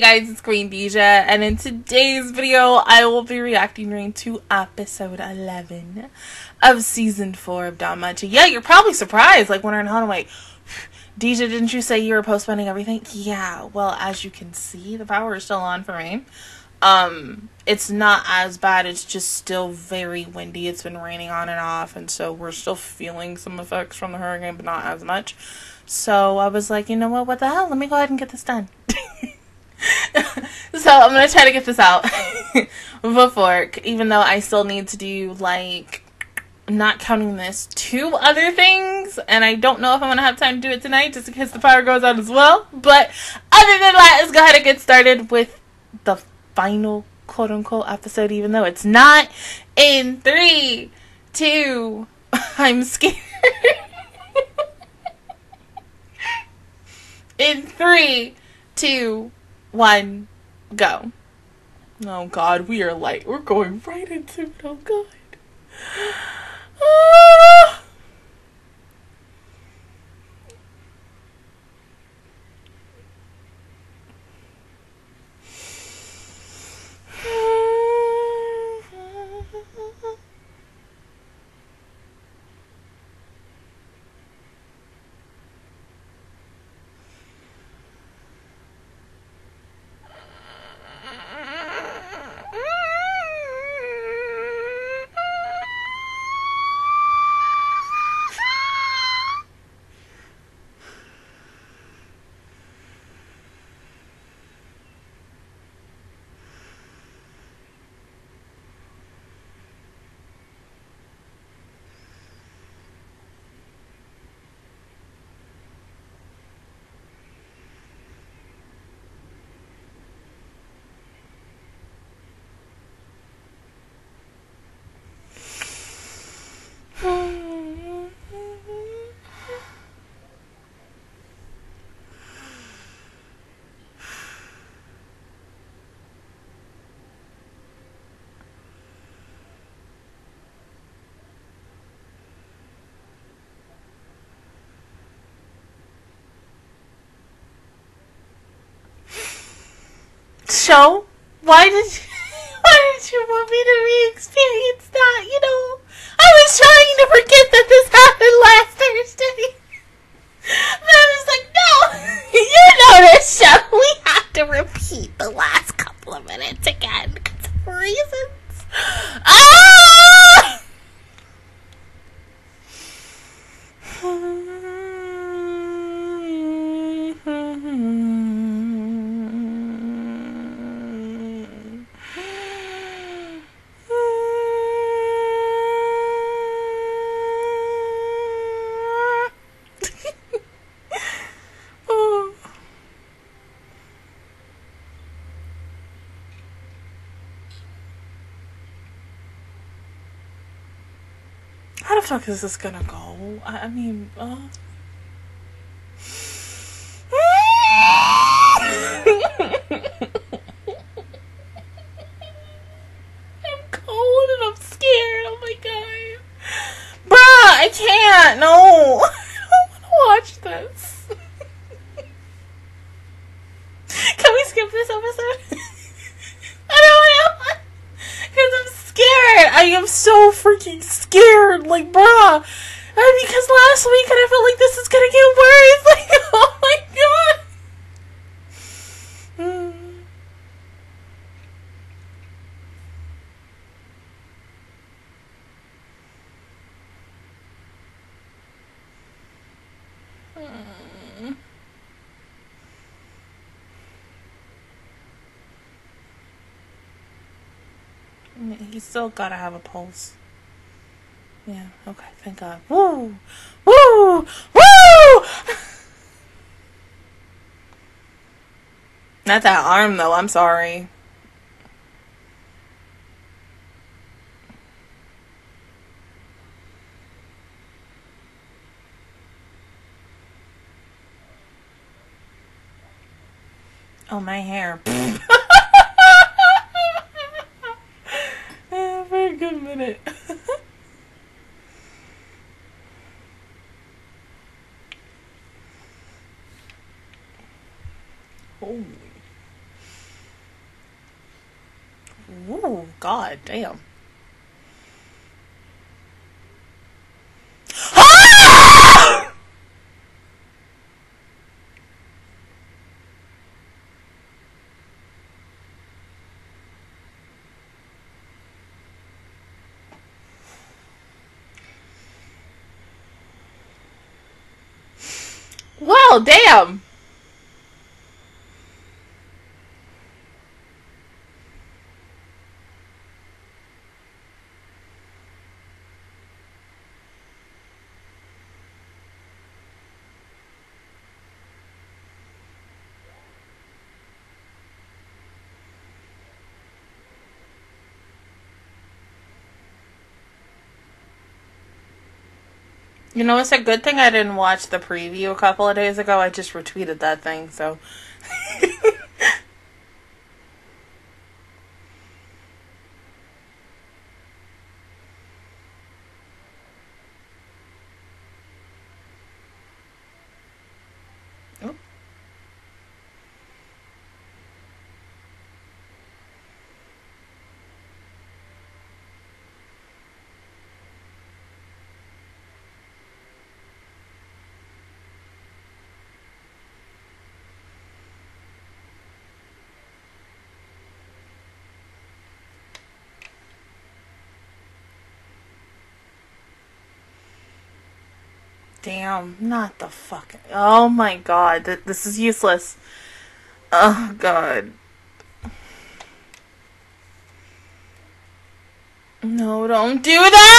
guys, it's Queendija, and in today's video, I will be reacting to episode 11 of season 4 of Danmachi. Yeah, you're probably surprised, like wondering how I'm like, Dija, didn't you say you were postponing everything? Yeah, well, as you can see, the power is still on for me. Um, it's not as bad, it's just still very windy. It's been raining on and off, and so we're still feeling some effects from the hurricane, but not as much. So I was like, you know what, what the hell? Let me go ahead and get this done. so I'm gonna try to get this out before, even though I still need to do like not counting this two other things, and I don't know if I'm gonna have time to do it tonight, just in case the power goes out as well. But other than that, let's go ahead and get started with the final quote unquote episode, even though it's not. In three, two, I'm scared. in three, two, one, go. Oh God, we are light. We're going right into it. Oh God. Ah. Show? Why did you, why did you want me to re-experience that? You know, I was trying to forget that this happened last Thursday. But I was like, no, you know this show. We have to repeat the last couple of minutes again because of reasons. Ah! Oh. Is this gonna go? I, I mean, uh... I'm cold and I'm scared. Oh my god. Bruh, I can't. No. I don't want to watch this. Can we skip this episode? I don't know. Because I'm scared. I am so freaking scared. Like, bruh. And because last week and I felt like this is gonna get worse. Like, oh my god. Hmm. Hmm. He's still gotta have a pulse. Yeah, okay, thank God. Woo! Woo! Woo! Not that arm though, I'm sorry. Oh, my hair. minute. Holy. Ooh, god damn. Well, damn. You know, it's a good thing I didn't watch the preview a couple of days ago. I just retweeted that thing, so. Damn, not the fucking. Oh my god, this is useless. Oh god. No, don't do that!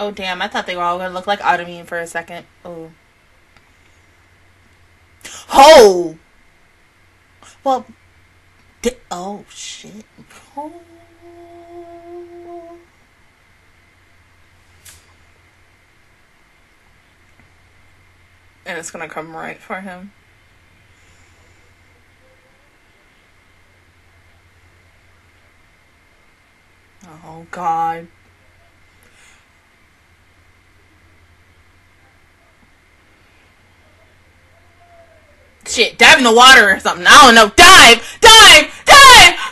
Oh damn, I thought they were all gonna look like Automune for a second. Oh. Oh! Well, di- oh shit. And it's gonna come right for him. Oh god. Shit, dive in the water or something. I don't know. Dive! Dive! Dive!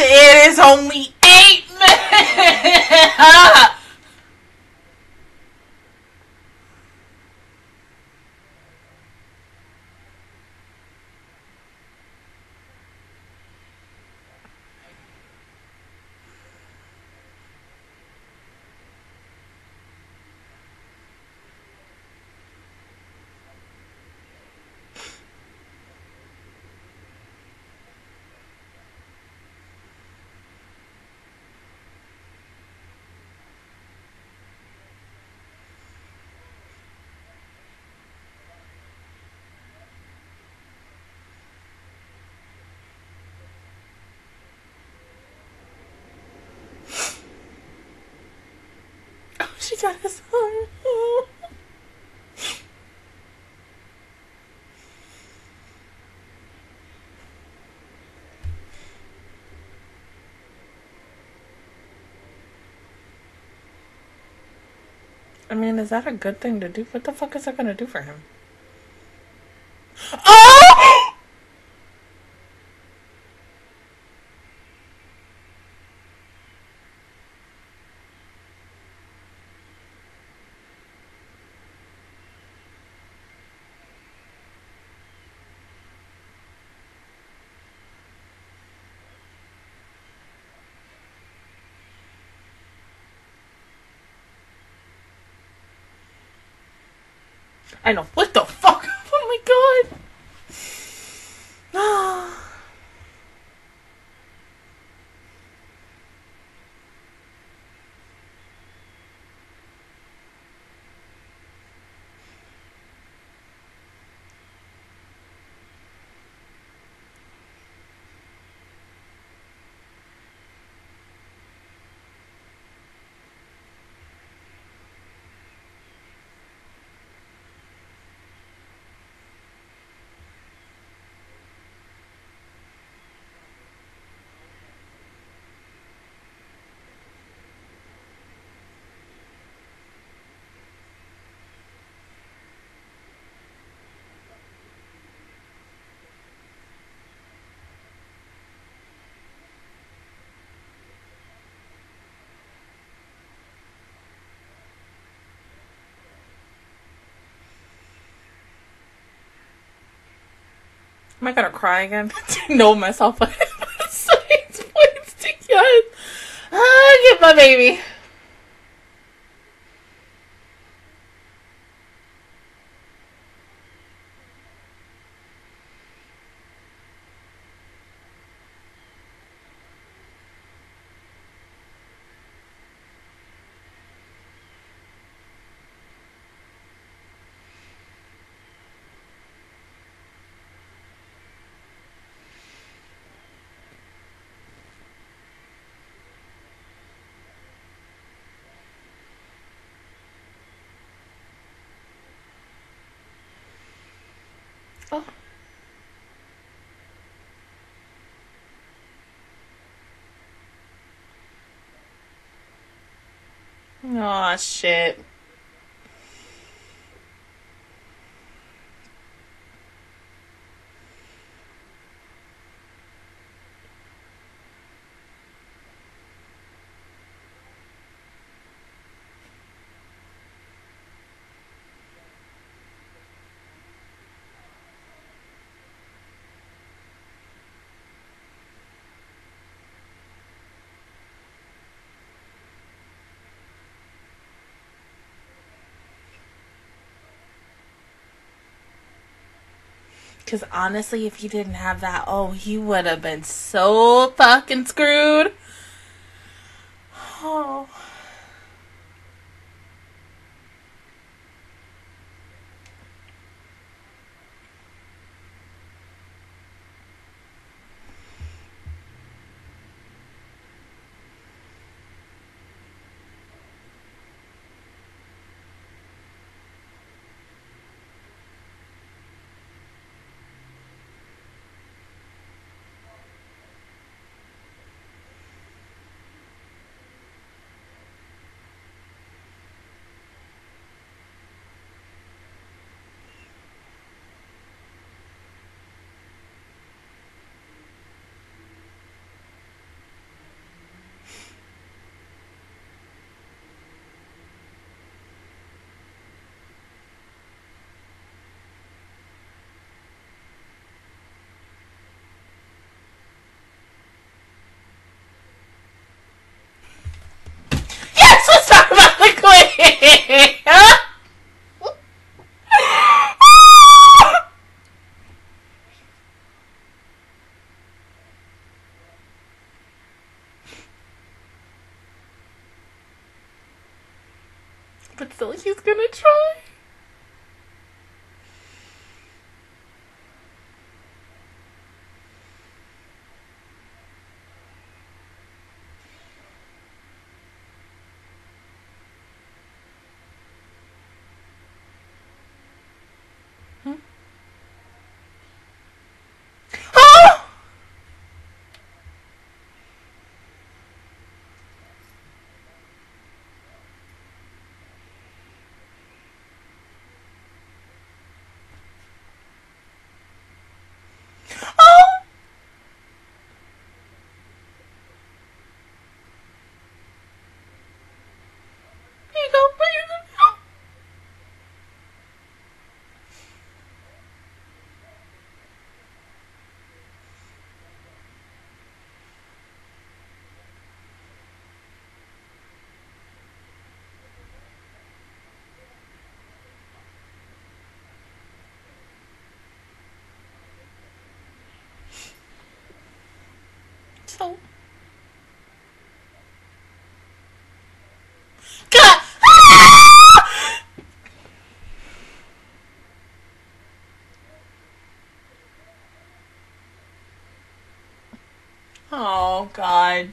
It is only she got. I mean, is that a good thing to do? What the fuck is that gonna do for him? Oh! I know. What the fuck? Oh my god. Am I gonna cry again? know myself. Science points to yes. Ah, get my baby. Oh. Oh shit. Because honestly, if he didn't have that, oh, he would have been so fucking screwed. Oh. Yes, let's talk about the queen. Still, he's gonna try. Oh! Asshole. God! Oh, God.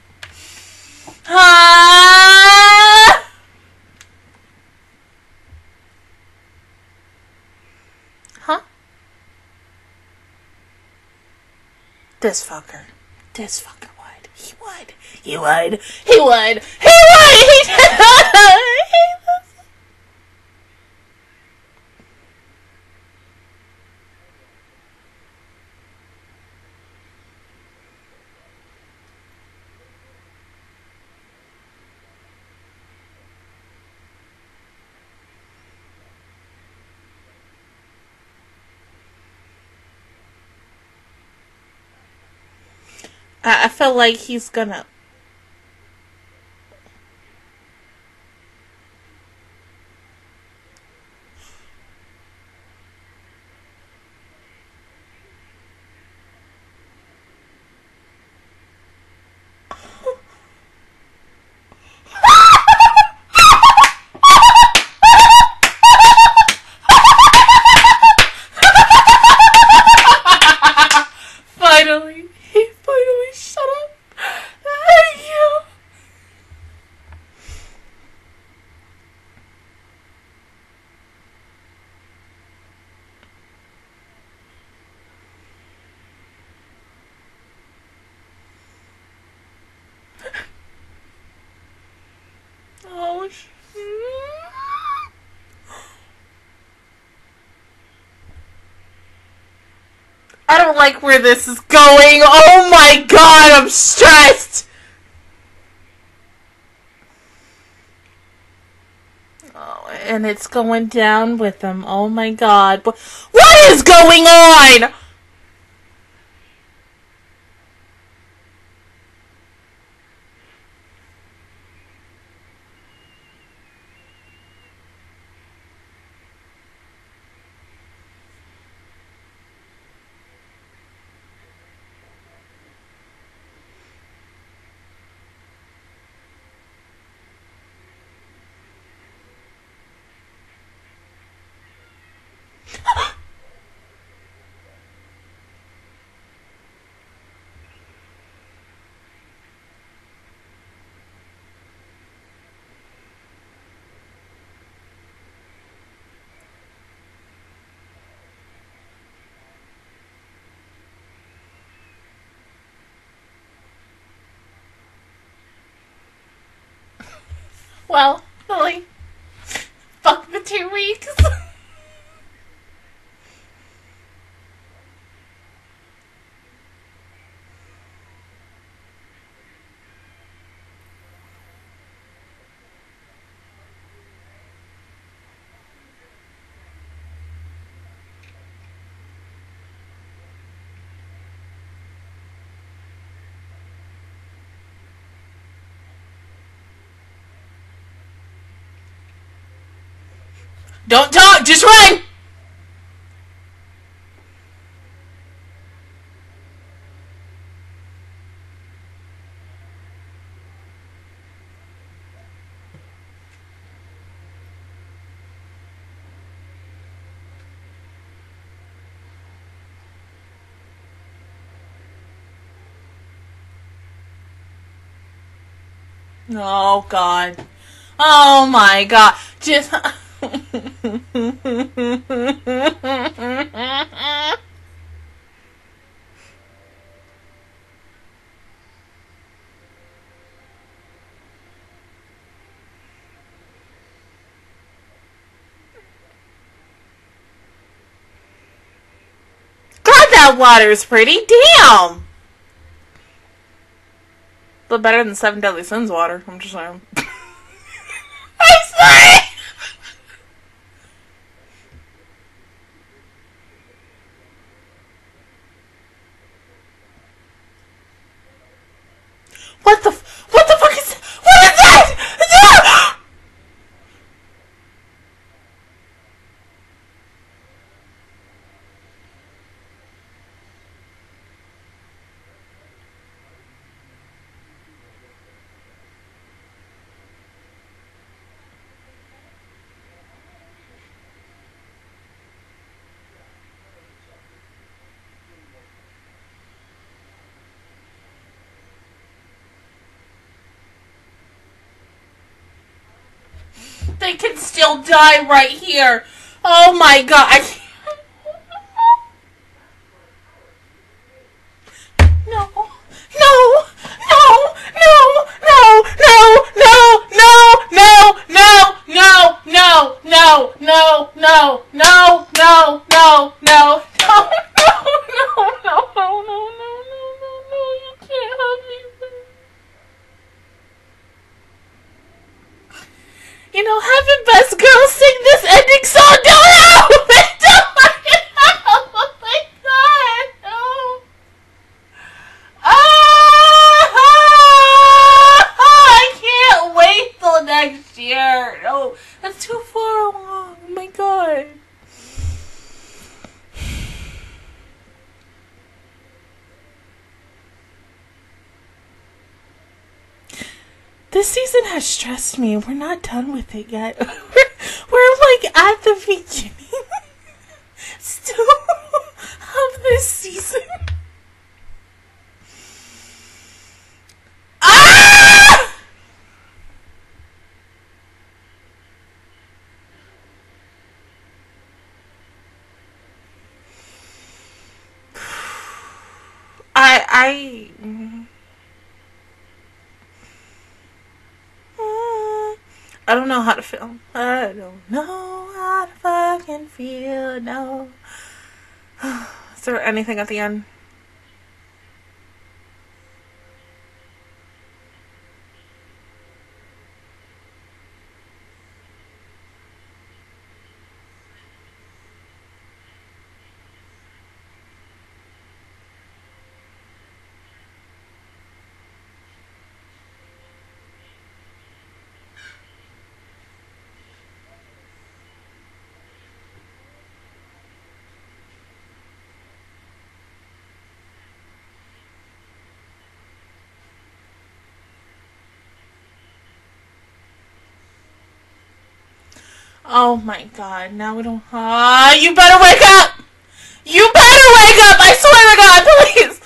Ah! Huh? This fucker. This fucker. He would. He would. He would. He I, feel like he's gonna. Finally, he finally shut up. Thank you. Oh, sh- I don't like where this is going. Oh my god, I'm stressed. Oh, and it's going down with them. Oh my god. What, what is going on? Well, Lily, fuck the two weeks. Don't talk, just run! Oh god. Oh my god. Just God, that is pretty. Damn. But better than Seven Deadly Sins water. I'm just saying. they can still die right here. Oh my god. I. Mm-hmm. I don't know how to feel. I don't know how to fucking feel. No. Is there anything at the end? Oh my god, now we don't. Ah, uh, you better wake up! You better wake up! I swear to god, please!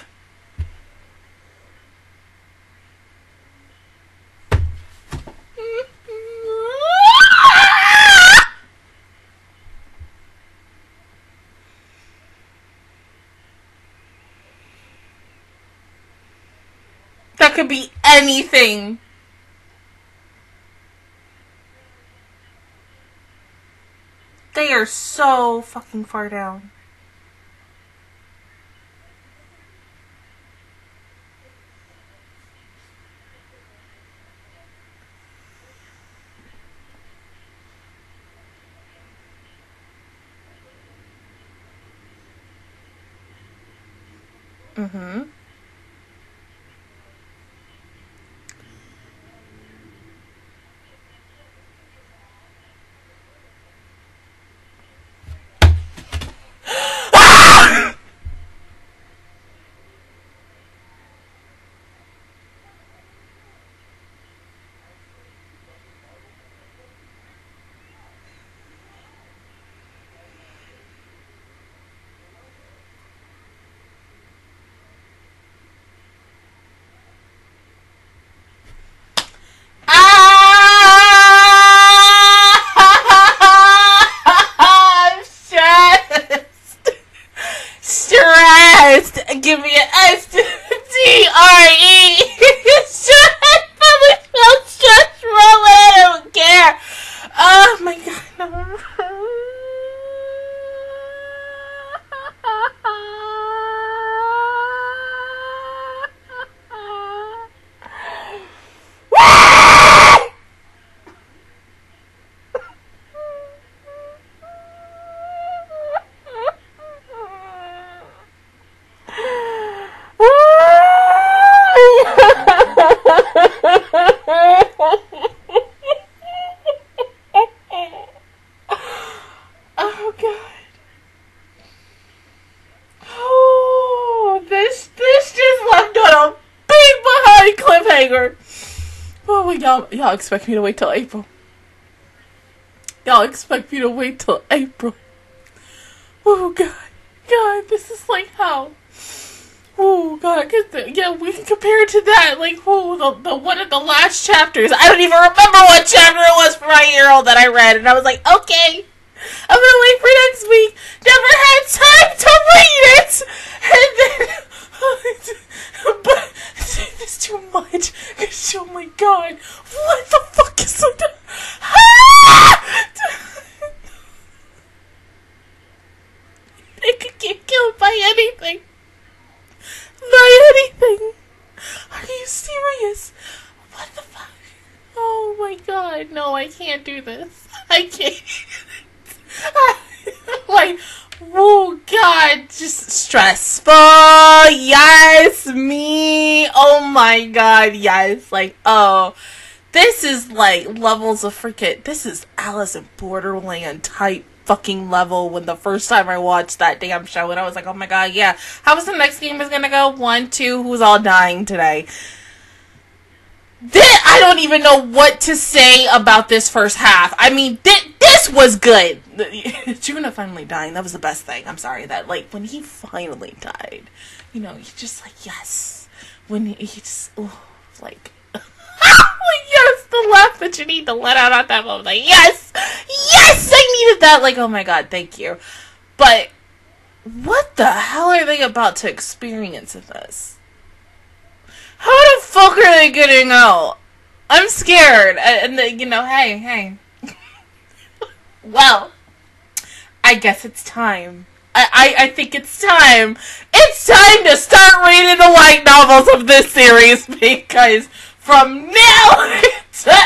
That could be anything. so fucking far down. Mm-hmm. y'all expect me to wait till April. Y'all expect me to wait till April. Oh God, God, this is like how. Oh God, the, yeah, we can compare it to that. Like, oh, the, the one of the last chapters. I don't even remember what chapter it was for my year old that I read, and I was like, okay, I'm gonna wait for next week. Never had time to read it, and then. but it's too much. Oh my god. God, no, I can't do this. I can't. like, oh god, just stressful. Yes, me. Oh my god, yes. Like, oh. This is like levels of freaking. This is Alice in Borderland type fucking level when the first time I watched that damn show and I was like, oh my god, yeah. How was the next game is gonna go? One, two, who's all dying today? This, I don't even know what to say about this first half. I mean, th- this was good. Juna finally dying, that was the best thing. I'm sorry that, like, when he finally died, you know, he just like, yes. When he, he just, oh, like, yes, the laugh that you need to let out at that moment. Like, yes, yes, I needed that. Like, oh my god, thank you. But what the hell are they about to experience in this? How the fuck are they getting out? I'm scared. And, and you know, hey, hey. well, I guess it's time. I, I, I think it's time. It's time to start reading the light novels of this series because from now to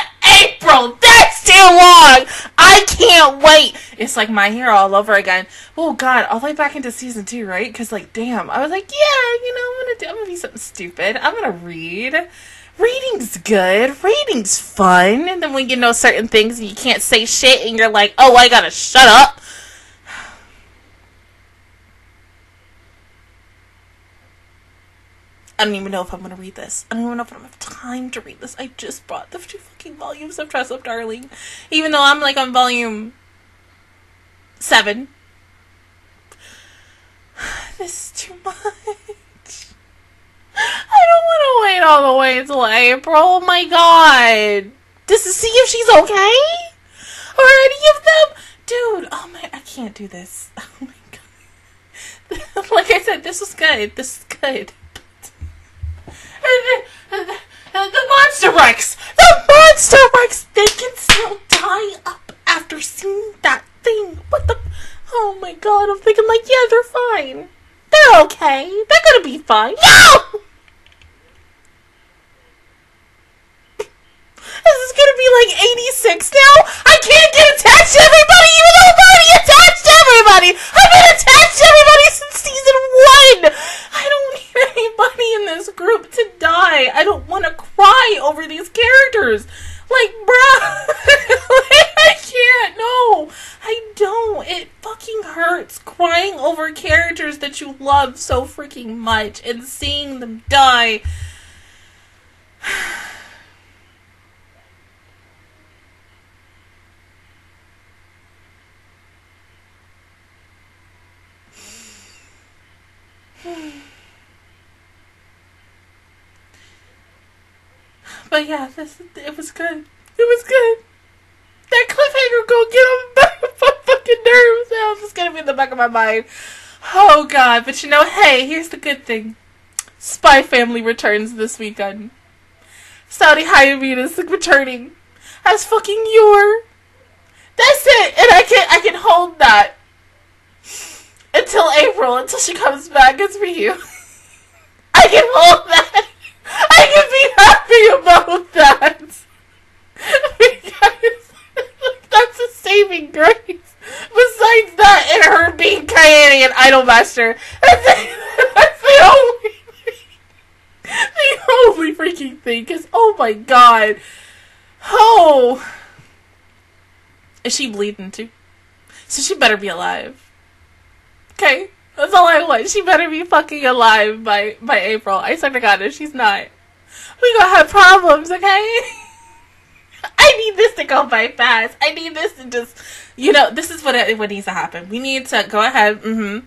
April. That's too long. I can't wait. It's like my hair all over again. Oh God, all the way back into season two, right? Because like, damn, I was like, yeah, you know, I'm gonna do, I'm gonna be something stupid. I'm gonna read. Reading's good. Reading's fun. And then when you know certain things and you can't say shit and you're like, oh, I gotta shut up. I don't even know if I'm gonna read this. I don't even know if I'm gonna have time to read this. I just bought the two fucking volumes of Dress Up Darling. Even though I'm like on volume seven. This is too much. I don't want to wait all the way until April. Oh my god. Just to see if she's okay? Or any of them? Dude, oh my, I can't do this. Oh my god. like I said, this was good. This is good the monster Rex! The monster Rex! They can still die up after seeing that thing. What the? Oh my god, I'm thinking like, yeah, they're fine. They're okay. They're gonna be fine. No! This is gonna be like 86 now? I can't get attached to everybody even though I'm already attached to everybody! I've been attached to everybody since season one! I don't need anybody in this group to die. I don't want to cry over these characters. Like, bruh, I can't. No, I don't. It fucking hurts crying over characters that you love so freaking much and seeing them die. but yeah, this it was good. It was good. That cliffhanger go get on my fucking nerves. That was gonna be in the back of my mind. Oh god, but you know, hey, here's the good thing. Spy Family returns this weekend. Saori Hayami is returning as fucking Yor. That's it, and I can I can hold that until April, until she comes back. It's for you. I can hold that. I can be happy about that. because that's a saving grace. Besides that and her being Kayane and Idolmaster, that's, that's the only the only freaking thing. Because, oh my god. Oh. Is she bleeding too? So she better be alive. Okay, that's all I want. She better be fucking alive by by April. I swear to God, if she's not, we gonna have problems. Okay. I need this to go by fast. I need this to just, you know, this is what it, what needs to happen. We need to go ahead. Mm-hmm.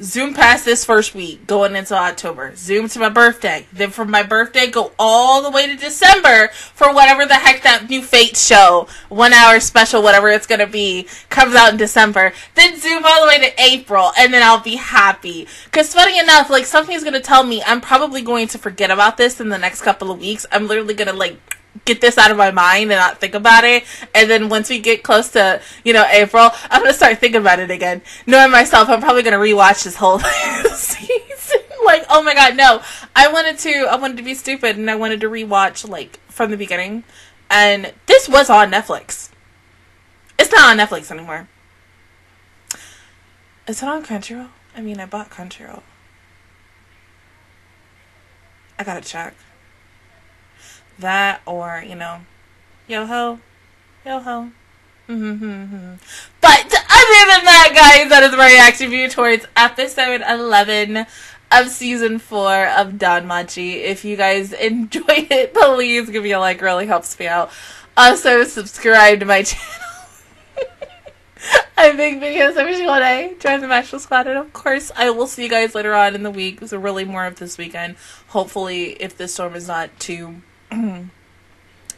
Zoom past this first week going into October, zoom to my birthday. Then from my birthday, go all the way to December for whatever the heck that new Fate show, one hour special, whatever it's gonna be, comes out in December. Then zoom all the way to April, and then I'll be happy. Cause funny enough, like something's gonna tell me I'm probably going to forget about this in the next couple of weeks. I'm literally gonna like get this out of my mind and not think about it. And then once we get close to, you know, April, I'm gonna start thinking about it again. Knowing myself, I'm probably gonna rewatch this whole season. like, oh my god, no. I wanted to I wanted to be stupid and I wanted to rewatch like from the beginning. And this was on Netflix. It's not on Netflix anymore. Is it on Crunchyroll? I mean I bought Crunchyroll. I gotta check. That or, you know, yo ho, yo ho. Mm-hmm. But other than that, guys, that is my reaction view towards episode 11 of season 4 of Danmachi. If you guys enjoyed it, please give me a like, really helps me out. Also, subscribe to my channel. I make videos every single day. Join the Bachelor Squad, and of course, I will see you guys later on in the week. So, really, more of this weekend. Hopefully, if the storm is not too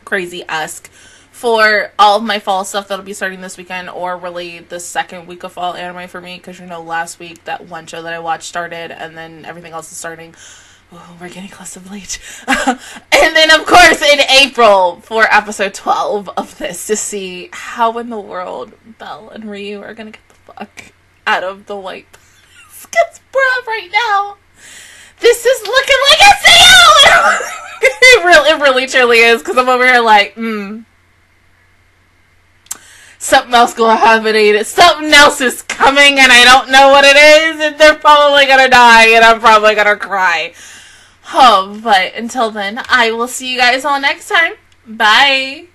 crazy esque for all of my fall stuff that'll be starting this weekend or really the second week of fall anime for me because you know last week that one show that I watched started and then everything else is starting. We're getting close to Bleach. and then, of course, in April for episode 12 of this to see how in the world Bell and Ryu are going to get the fuck out of the white. Because, bruh, right now, this is looking like a sale! really truly is, because I'm over here like, hmm. Something else gonna happen. Something else is coming, and I don't know what it is, and they're probably gonna die, and I'm probably gonna cry. Oh, but until then, I will see you guys all next time. Bye.